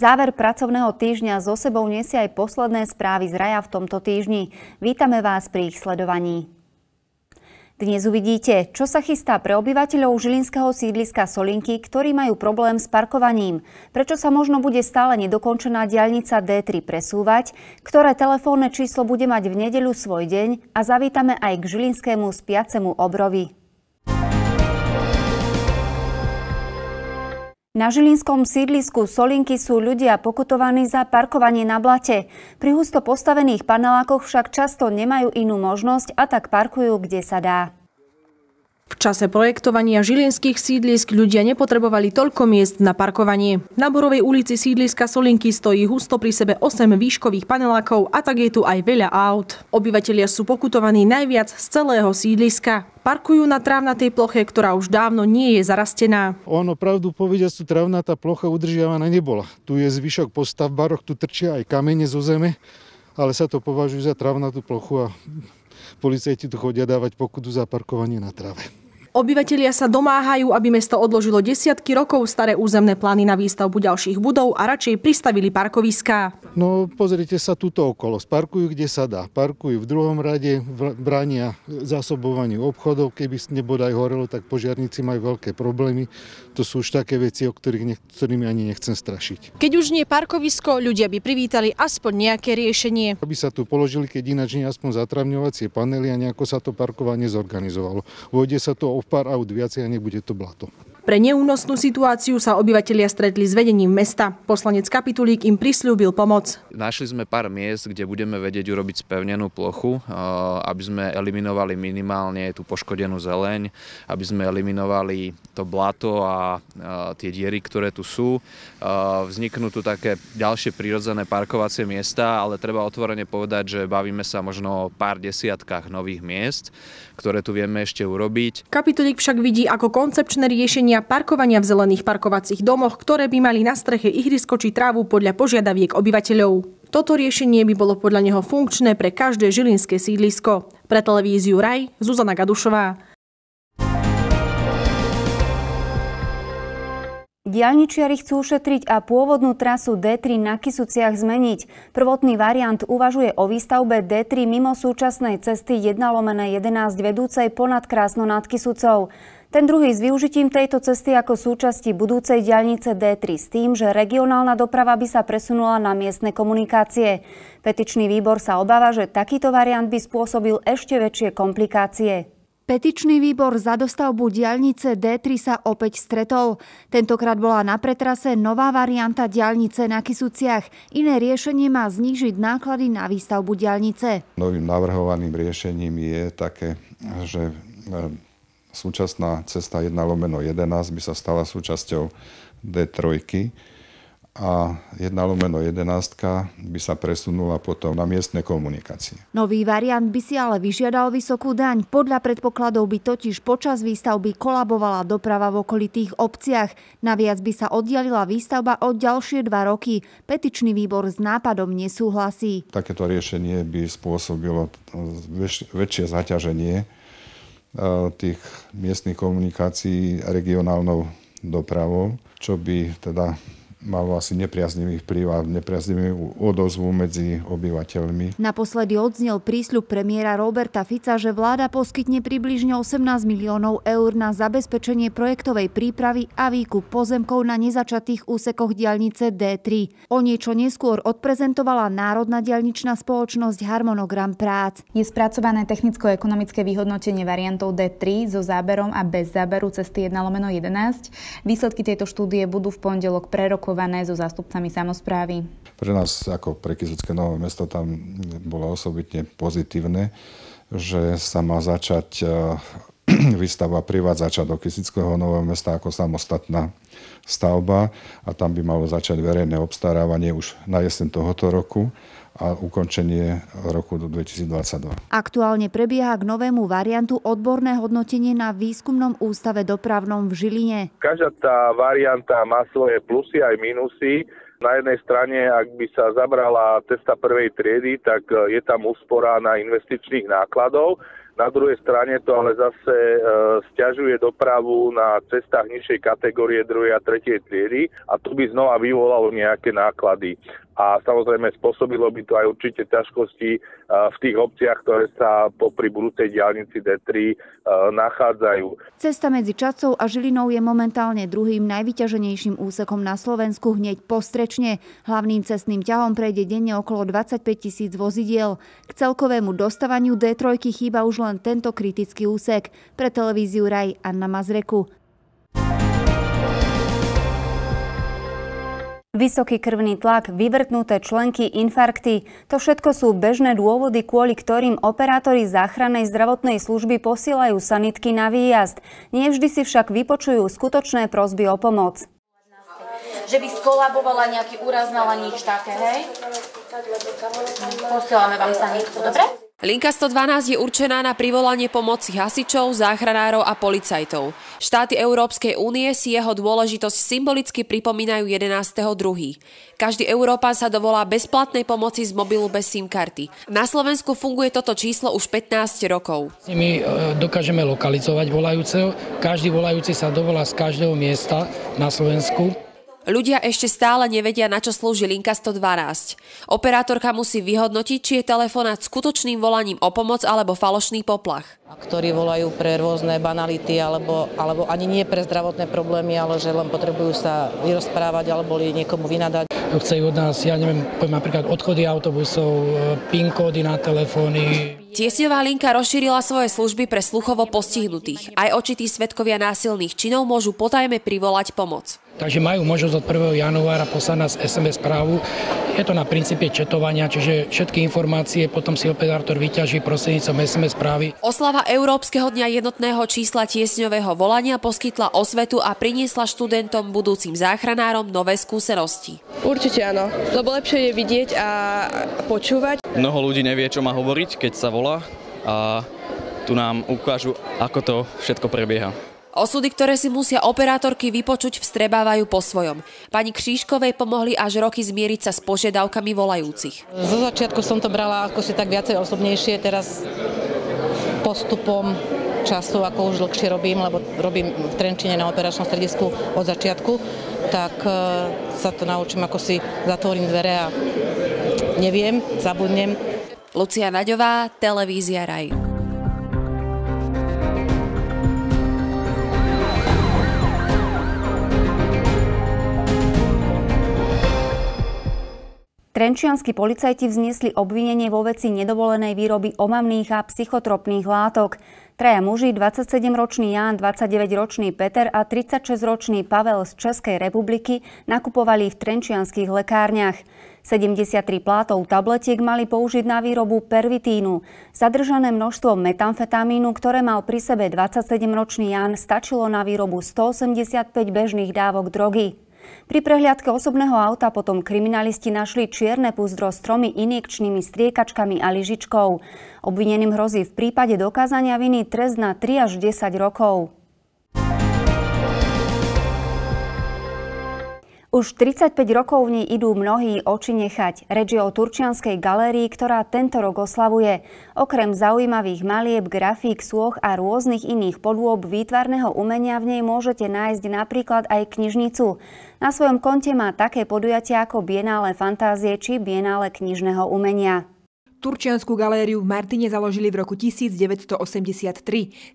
Záver pracovného týždňa so sebou nesie aj posledné správy z raja v tomto týždni. Vítame vás pri ich sledovaní. Dnes uvidíte, čo sa chystá pre obyvateľov žilinského sídliska Solinky, ktorí majú problém s parkovaním, prečo sa možno bude stále nedokončená diaľnica D3 presúvať, ktoré telefónne číslo bude mať v nedeľu svoj deň a zavítame aj k žilinskému spiacemu obrovi. Na žilinskom sídlisku Solinky sú ľudia pokutovaní za parkovanie na blate. Pri husto postavených panelákoch však často nemajú inú možnosť a tak parkujú, kde sa dá. V čase projektovania žilinských sídlisk ľudia nepotrebovali toľko miest na parkovanie. Na Borovej ulici sídliska Solinky stojí husto pri sebe 8 výškových panelákov a tak je tu aj veľa aut. Obyvatelia sú pokutovaní najviac z celého sídliska. Parkujú na trávnatej ploche, ktorá už dávno nie je zarastená. Ono, pravdu povediac, tu trávnatá plocha udržiavaná nebola. Tu je zvyšok postav baroch, tu trčia aj kamene zo zeme, ale sa to považuje za trávnatú plochu a policajti tu chodia dávať pokutu za parkovanie na tráve. Obyvatelia sa domáhajú, aby mesto odložilo desiatky rokov staré územné plány na výstavbu ďalších budov a radšej pristavili parkoviská. No pozrite sa tuto okolo. Sparkujú, kde sa dá. Parkujú v druhom rade, bránia zásobovaniu obchodov. Keby nebodaj horelo, tak požiarníci majú veľké problémy. To sú už také veci, o ktorých nech, ktorými ani nechcem strašiť. Keď už nie parkovisko, ľudia by privítali aspoň nejaké riešenie. Aby sa tu položili, keď ináč nie aspoň zatravňovacie panely a nejako sa to parkovanie zorganizovalo. Vojde sa to o pár aut viacej a nebude to blato. Pre neúnosnú situáciu sa obyvatelia stretli s vedením mesta. Poslanec Kapitulík im prislúbil pomoc. Našli sme pár miest, kde budeme vedieť urobiť spevnenú plochu, eh, aby sme eliminovali minimálne tú poškodenú zeleň, aby sme eliminovali to blato a eh, tie diery, ktoré tu sú. Eh, vzniknú tu také ďalšie prírodzené parkovacie miesta, ale treba otvorene povedať, že bavíme sa možno o pár desiatkách nových miest, ktoré tu vieme ešte urobiť. Kapitulík však vidí ako koncepčné riešenie parkovania v zelených parkovacích domoch, ktoré by mali na streche ihrisko či trávu podľa požiadaviek obyvateľov. Toto riešenie by bolo podľa neho funkčné pre každé žilinské sídlisko. Pre televíziu Raj, Zuzana Gadušová. Dialničiari chcú ušetriť a pôvodnú trasu D3 na Kisuciach zmeniť. Prvotný variant uvažuje o výstavbe D3 mimo súčasnej cesty 1 lomené 11 vedúcej ponad Krásno nad Kisucou. Ten druhý s využitím tejto cesty ako súčasti budúcej diaľnice D3 s tým, že regionálna doprava by sa presunula na miestne komunikácie. Petičný výbor sa obáva, že takýto variant by spôsobil ešte väčšie komplikácie. Petičný výbor za dostavbu diaľnice D3 sa opäť stretol. Tentokrát bola na pretrase nová varianta diaľnice na Kisuciach. Iné riešenie má znížiť náklady na výstavbu diaľnice. Novým navrhovaným riešením je také, že súčasná cesta 1 lomeno 11 by sa stala súčasťou D3 a 1 lomeno 11 by sa presunula potom na miestne komunikácie. Nový variant by si ale vyžiadal vysokú daň. Podľa predpokladov by totiž počas výstavby kolabovala doprava v okolitých obciach. Naviac by sa oddialila výstavba o ďalšie dva roky. Petičný výbor s nápadom nesúhlasí. Takéto riešenie by spôsobilo väčšie zaťaženie tých miestnych komunikácií regionálnou dopravou, čo by teda malo asi nepriaznivý vplyv a nepriaznivý odozvu medzi obyvateľmi. Naposledy odznel prísľub premiéra Roberta Fica, že vláda poskytne približne 18 miliónov eur na zabezpečenie projektovej prípravy a výkup pozemkov na nezačatých úsekoch diaľnice D3. O niečo neskôr odprezentovala Národná diaľničná spoločnosť harmonogram prác. Je spracované technicko-ekonomické vyhodnotenie variantov D3 so záberom a bez záberu cesty 1 lomeno 11. Výsledky tejto štúdie budú v pondelok prerokované rokované so zástupcami samozprávy? Pre nás ako pre Kizucké nové mesto tam bolo osobitne pozitívne, že sa má začať výstava privádzača do Kisického nového mesta ako samostatná stavba a tam by malo začať verejné obstarávanie už na jeseň tohoto roku a ukončenie roku do 2022. Aktuálne prebieha k novému variantu odborné hodnotenie na výskumnom ústave dopravnom v Žiline. Každá tá varianta má svoje plusy aj minusy. Na jednej strane, ak by sa zabrala testa prvej triedy, tak je tam úspora na investičných nákladov. Na druhej strane to ale zase e, stiažuje dopravu na cestách nižšej kategórie 2. a 3. triedy a to by znova vyvolalo nejaké náklady a samozrejme spôsobilo by to aj určite ťažkosti e, v tých obciach, ktoré sa popri budúcej diálnici D3 e, nachádzajú. Cesta medzi Čacou a Žilinou je momentálne druhým najvyťaženejším úsekom na Slovensku hneď postrečne. Hlavným cestným ťahom prejde denne okolo 25 tisíc vozidiel. K celkovému dostávaniu D3 chýba už len tento kritický úsek. Pre televíziu Raj Anna Mazreku. Vysoký krvný tlak, vyvrtnuté členky, infarkty. To všetko sú bežné dôvody, kvôli ktorým operátori záchrannej zdravotnej služby posielajú sanitky na výjazd. Nie vždy si však vypočujú skutočné prosby o pomoc. Že by skolabovala nejaký úraz na nič také, hej? Posielame vám sanitku, dobre? Linka 112 je určená na privolanie pomoci hasičov, záchranárov a policajtov. Štáty Európskej únie si jeho dôležitosť symbolicky pripomínajú 11.2. Každý Európan sa dovolá bezplatnej pomoci z mobilu bez SIM karty. Na Slovensku funguje toto číslo už 15 rokov. My e, dokážeme lokalizovať volajúceho. Každý volajúci sa dovolá z každého miesta na Slovensku. Ľudia ešte stále nevedia, na čo slúži linka 112. Operátorka musí vyhodnotiť, či je telefonát skutočným volaním o pomoc alebo falošný poplach. Ktorí volajú pre rôzne banality alebo, alebo ani nie pre zdravotné problémy, ale že len potrebujú sa vyrozprávať alebo niekomu vynadať. Chcejú od nás, ja neviem, poviem napríklad odchody autobusov, PIN kódy na telefóny. Tiesňová linka rozšírila svoje služby pre sluchovo postihnutých. Aj očití svetkovia násilných činov môžu potajme privolať pomoc. Takže majú možnosť od 1. januára poslať nás SMS správu. Je to na princípe četovania, čiže všetky informácie potom si operátor vyťaží prostredníctvom SMS správy. Oslava Európskeho dňa jednotného čísla tiesňového volania poskytla osvetu a priniesla študentom budúcim záchranárom nové skúsenosti. Určite áno, lebo lepšie je vidieť a počúvať. Mnoho ľudí nevie, čo má hovoriť, keď sa volá a tu nám ukážu, ako to všetko prebieha. Osudy, ktoré si musia operátorky vypočuť, vstrebávajú po svojom. Pani Křížkovej pomohli až roky zmieriť sa s požiadavkami volajúcich. Zo začiatku som to brala ako si tak viacej osobnejšie, teraz postupom času, ako už dlhšie robím, lebo robím v Trenčine na operačnom stredisku od začiatku, tak e, sa to naučím, ako si zatvorím dvere a neviem, zabudnem. Lucia Naďová, Televízia Raj. Trenčianskí policajti vzniesli obvinenie vo veci nedovolenej výroby omamných a psychotropných látok. Traja muži, 27-ročný Ján, 29-ročný Peter a 36-ročný Pavel z Českej republiky nakupovali v trenčianských lekárniach. 73 plátov tabletiek mali použiť na výrobu pervitínu. Zadržané množstvo metamfetamínu, ktoré mal pri sebe 27-ročný Ján, stačilo na výrobu 185 bežných dávok drogy. Pri prehliadke osobného auta potom kriminalisti našli čierne púzdro s tromi injekčnými striekačkami a lyžičkou. Obvineným hrozí v prípade dokázania viny trest na 3 až 10 rokov. Už 35 rokov v nej idú mnohí oči nechať. Reč o Turčianskej galérii, ktorá tento rok oslavuje. Okrem zaujímavých malieb, grafík, sôch a rôznych iných podôb výtvarného umenia v nej môžete nájsť napríklad aj knižnicu. Na svojom konte má také podujatia ako Bienále fantázie či Bienále knižného umenia. Turčiansku galériu v Martine založili v roku 1983.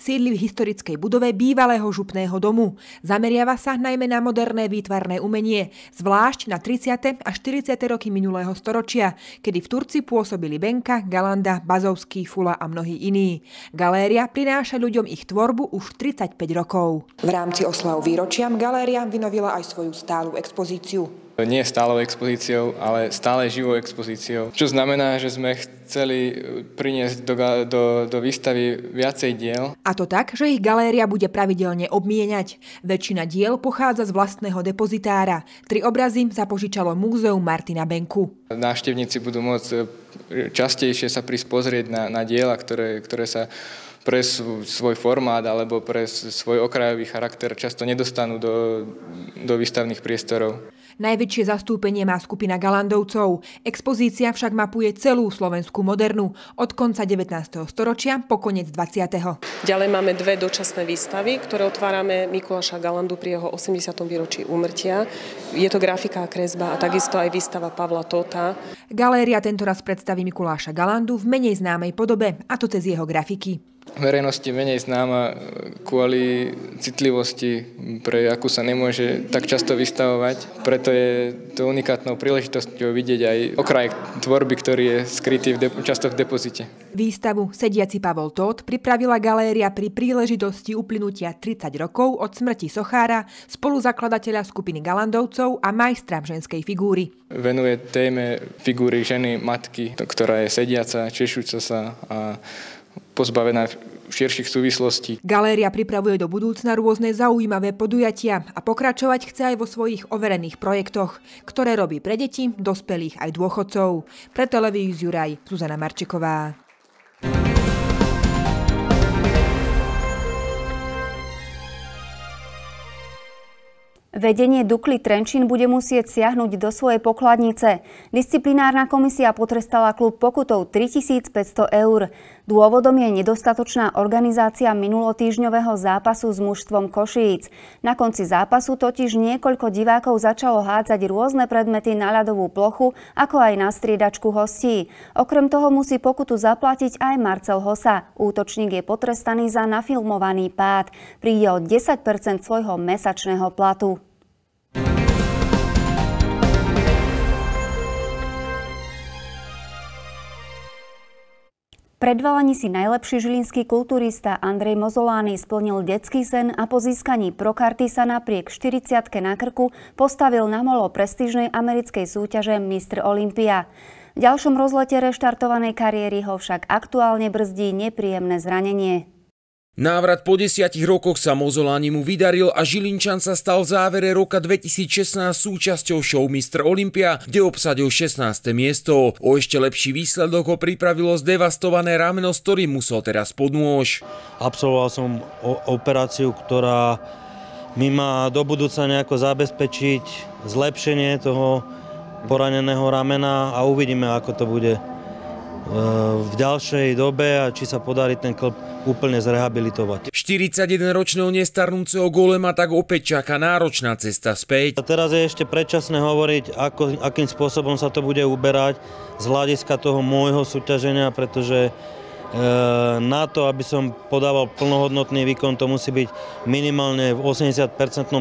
Sídli v historickej budove bývalého župného domu. Zameriava sa najmä na moderné výtvarné umenie, zvlášť na 30. a 40. roky minulého storočia, kedy v Turci pôsobili Benka, Galanda, Bazovský, Fula a mnohí iní. Galéria prináša ľuďom ich tvorbu už 35 rokov. V rámci oslav výročiam galéria vynovila aj svoju stálu expozíciu nie stálou expozíciou, ale stále živou expozíciou. Čo znamená, že sme chceli priniesť do, do, do výstavy viacej diel. A to tak, že ich galéria bude pravidelne obmieniať. Väčšina diel pochádza z vlastného depozitára. Tri obrazy zapožičalo Múzeum Martina Benku. Návštevníci budú môcť častejšie sa prísť pozrieť na, na diela, ktoré, ktoré sa pre svoj formát alebo pre svoj okrajový charakter často nedostanú do, do výstavných priestorov. Najväčšie zastúpenie má skupina Galandovcov. Expozícia však mapuje celú slovenskú modernu od konca 19. storočia po koniec 20. Ďalej máme dve dočasné výstavy, ktoré otvárame Mikuláša Galandu pri jeho 80. výročí úmrtia. Je to grafika a kresba a takisto aj výstava Pavla Tota. Galéria tentoraz predstaví Mikuláša Galandu v menej známej podobe, a to cez jeho grafiky verejnosti menej známa kvôli citlivosti, pre akú sa nemôže tak často vystavovať. Preto je to unikátnou príležitosťou vidieť aj okraj tvorby, ktorý je skrytý v de- často v depozite. Výstavu Sediaci Pavol Tóth pripravila galéria pri príležitosti uplynutia 30 rokov od smrti Sochára, spoluzakladateľa skupiny Galandovcov a majstra ženskej figúry. Venuje téme figúry ženy, matky, ktorá je sediaca, češúca sa a pozbavená širších súvislostí. Galéria pripravuje do budúcna rôzne zaujímavé podujatia a pokračovať chce aj vo svojich overených projektoch, ktoré robí pre deti, dospelých aj dôchodcov. Pre televíziu Raj, Zuzana Marčiková. Vedenie Dukly Trenčín bude musieť siahnuť do svojej pokladnice. Disciplinárna komisia potrestala klub pokutou 3500 eur. Dôvodom je nedostatočná organizácia minulotýžňového zápasu s mužstvom Košíc. Na konci zápasu totiž niekoľko divákov začalo hádzať rôzne predmety na ľadovú plochu, ako aj na striedačku hostí. Okrem toho musí pokutu zaplatiť aj Marcel Hosa. Útočník je potrestaný za nafilmovaný pád. Príde o 10% svojho mesačného platu. Predvalaní si najlepší žilinský kulturista Andrej Mozolány splnil detský sen a po získaní prokarty sa napriek 40 na krku postavil na molo prestížnej americkej súťaže Mr. Olympia. V ďalšom rozlete reštartovanej kariéry ho však aktuálne brzdí nepríjemné zranenie. Návrat po desiatich rokoch sa Mozoláni mu vydaril a Žilinčan sa stal v závere roka 2016 súčasťou show Mr. Olympia, kde obsadil 16. miesto. O ešte lepší výsledok ho pripravilo zdevastované rameno, s ktorým musel teraz podnôž. Absolvoval som operáciu, ktorá mi má do budúca nejako zabezpečiť zlepšenie toho poraneného ramena a uvidíme, ako to bude v ďalšej dobe a či sa podarí ten klb úplne zrehabilitovať. 41-ročného nestarnúceho golema tak opäť čaká náročná cesta späť. A teraz je ešte predčasné hovoriť, ako, akým spôsobom sa to bude uberať z hľadiska toho môjho súťaženia, pretože e, na to, aby som podával plnohodnotný výkon, to musí byť minimálne v 80%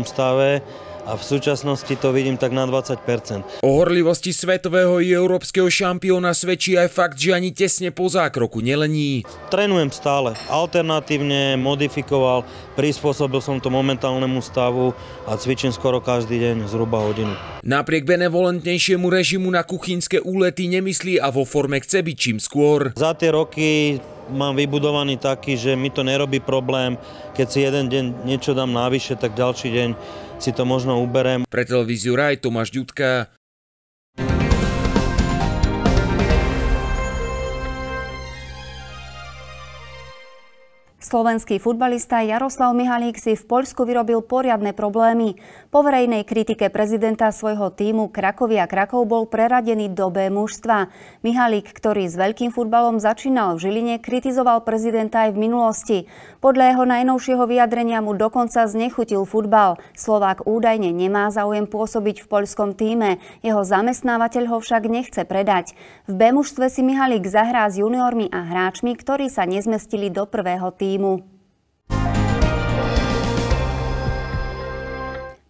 stave a v súčasnosti to vidím tak na 20%. O horlivosti svetového i európskeho šampióna svedčí aj fakt, že ani tesne po zákroku nelení. Trénujem stále, alternatívne modifikoval, prispôsobil som to momentálnemu stavu a cvičím skoro každý deň zhruba hodinu. Napriek benevolentnejšiemu režimu na kuchynské úlety nemyslí a vo forme chce byť čím skôr. Za tie roky mám vybudovaný taký, že mi to nerobí problém. Keď si jeden deň niečo dám návyše, tak ďalší deň si to možno uberem. Pre televíziu Raj Tomáš Ďudka. Slovenský futbalista Jaroslav Mihalík si v Poľsku vyrobil poriadne problémy. Po verejnej kritike prezidenta svojho týmu Krakovia Krakov bol preradený do B mužstva. Mihalík, ktorý s veľkým futbalom začínal v Žiline, kritizoval prezidenta aj v minulosti. Podľa jeho najnovšieho vyjadrenia mu dokonca znechutil futbal. Slovák údajne nemá záujem pôsobiť v poľskom týme. Jeho zamestnávateľ ho však nechce predať. V B mužstve si Mihalík zahrá s juniormi a hráčmi, ktorí sa nezmestili do prvého týmu týmu.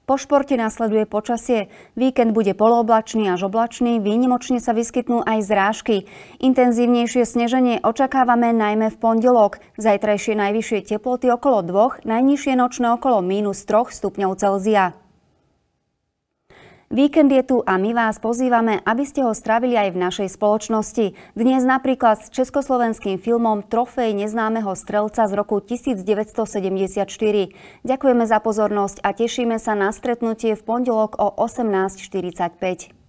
Po športe nasleduje počasie. Víkend bude polooblačný až oblačný, výnimočne sa vyskytnú aj zrážky. Intenzívnejšie sneženie očakávame najmä v pondelok. Zajtrajšie najvyššie teploty okolo 2, najnižšie nočné okolo mínus 3 stupňov Celzia. Víkend je tu a my vás pozývame, aby ste ho strávili aj v našej spoločnosti. Dnes napríklad s československým filmom Trofej neznámeho strelca z roku 1974. Ďakujeme za pozornosť a tešíme sa na stretnutie v pondelok o 18.45.